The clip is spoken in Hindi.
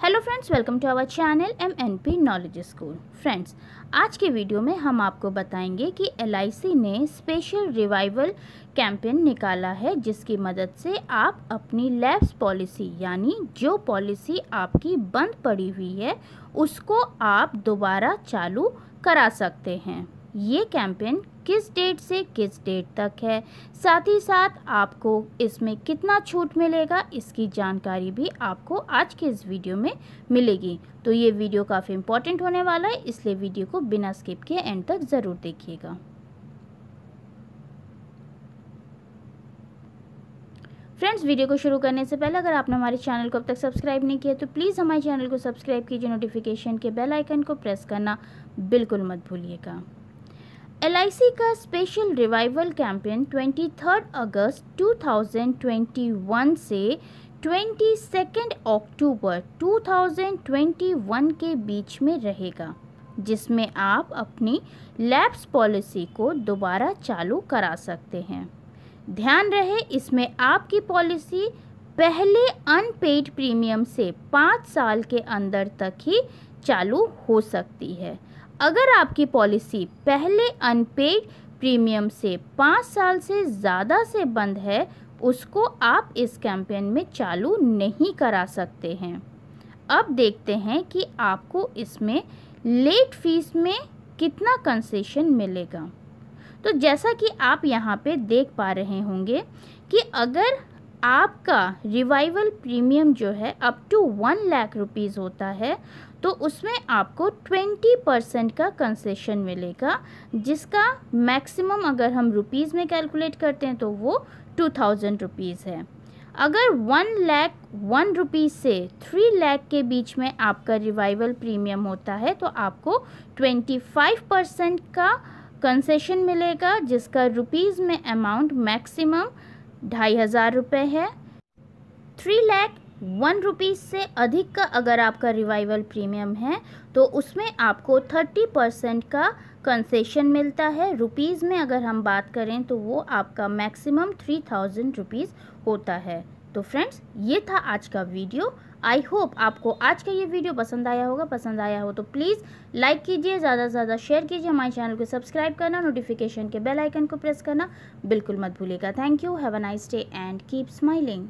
Hello friends welcome to our channel M N P knowledge school friends आज के वीडियो में हम आपको बताएँगे कि एलआईसी ने स्पेशल रिवाइवल कैंपेन निकाला है, जिसकी मदद से आप अपनी लैब्स पॉलिसी यानी जो पॉलिसी आपकी बंद पड़ी हुई है, उसको आप दोबारा चालू करा सकते हैं। ये कैंपेन किस डेट से किस डेट तक है? साथ ही साथ आपको इसमें कितना छूट मिलेगा, इसकी जानकारी भी आपको आज के इस वीडियो में मिलेगी। तो ये वीडियो काफ़ी इम्पोर्टेंट होने वाला है, इसलिए वीडियो को बिना स्किप किए एंड तक ज़रूर देखिएगा। फ्रेंड्स, वीडियो को शुरू करने से पहले अगर आपने हमारे चैनल को अब तक सब्सक्राइब नहीं किया तो प्लीज़ हमारे चैनल को सब्सक्राइब कीजिए, नोटिफिकेशन के बेल आइकन को प्रेस करना बिल्कुल मत भूलिएगा। एलआईसी का स्पेशल रिवाइवल कैंपेन 23 अगस्त 2021 से 22 अक्टूबर 2021 के बीच में रहेगा, जिसमें आप अपनी लैब्स पॉलिसी को दोबारा चालू करा सकते हैं। ध्यान रहे, इसमें आपकी पॉलिसी पहले अनपेड प्रीमियम से पाँच साल के अंदर तक ही चालू हो सकती है। अगर आपकी पॉलिसी पहले अनपेड प्रीमियम से पाँच साल से ज़्यादा से बंद है, उसको आप इस कैंपेन में चालू नहीं करा सकते हैं। अब देखते हैं कि आपको इसमें लेट फ़ीस में कितना कंसेशन मिलेगा। तो जैसा कि आप यहाँ पे देख पा रहे होंगे कि अगर आपका रिवाइवल प्रीमियम जो है up to one lakh rupees होता है तो उसमें आपको ट्वेंटी परसेंट का कंसेशन मिलेगा, जिसका मैक्सिमम अगर हम रुपीज़ में कैलकुलेट करते हैं तो वो टू थाउज़ेंड रुपीज़ है। अगर वन लैख वन रुपीज़ से थ्री लैख के बीच में आपका रिवाइवल प्रीमियम होता है तो आपको ट्वेंटी फाइव परसेंट का कंसेशन मिलेगा, जिसका रुपीज़ में अमाउंट मैक्सिमम ढाई हज़ार रुपये है। थ्री लैख वन रुपीज़ से अधिक का अगर आपका रिवाइवल प्रीमियम है तो उसमें आपको थर्टी परसेंट का कंसेशन मिलता है। रुपीज़ में अगर हम बात करें तो वो आपका मैक्सिमम थ्री थाउज़ेंड रुपीज़ होता है। तो फ्रेंड्स ये था आज का वीडियो आई होप आपको आज का ये वीडियो पसंद आया होगा. पसंद आया हो तो प्लीज़ लाइक कीजिए, ज़्यादा से ज़्यादा शेयर कीजिए, हमारे चैनल को सब्सक्राइब करना नोटिफिकेशन के बेल आइकन को प्रेस करना. बिल्कुल मत भूलिएगा. Thank you have a nice day and keep smiling